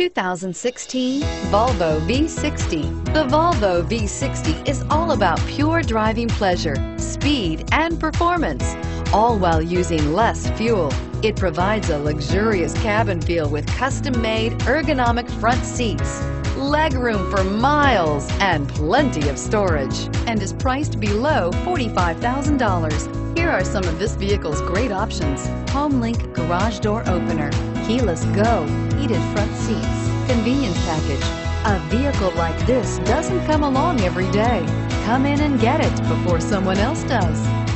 2016 Volvo V60. The Volvo V60 is all about pure driving pleasure, speed, and performance, all while using less fuel. It provides a luxurious cabin feel with custom-made ergonomic front seats, legroom for miles, and plenty of storage, and is priced below $45,000. Here are some of this vehicle's great options. HomeLink garage door opener, keyless go, heated front seats, convenience package. A vehicle like this doesn't come along every day. Come in and get it before someone else does.